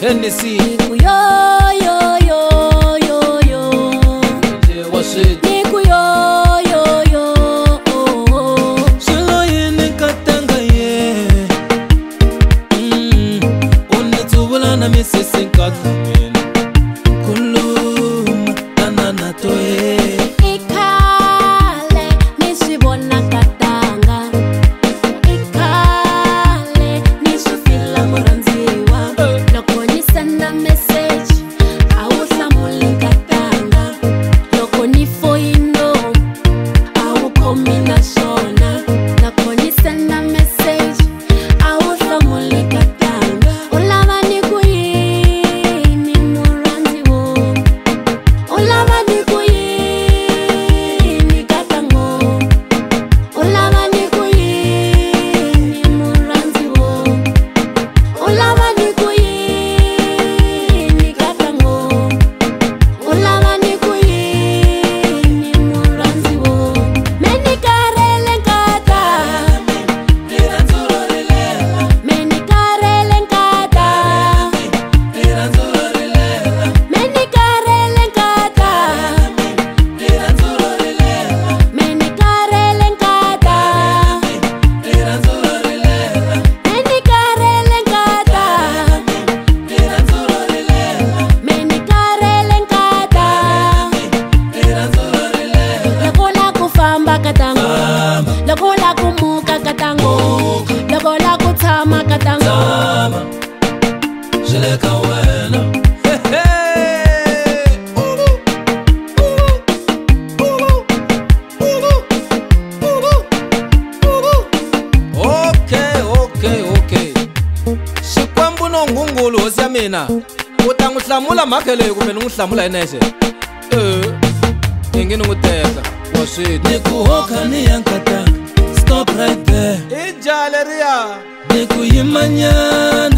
Hennessy. Hey, mpfuno nghunghulu hosi ya mina u ta n'wi hlamula makheleyo kumbe ni n'wi hlamula hi nexe e eh, i nge ni n'wi teka wa swiniijaleriya ni ku yimanyana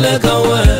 لك وين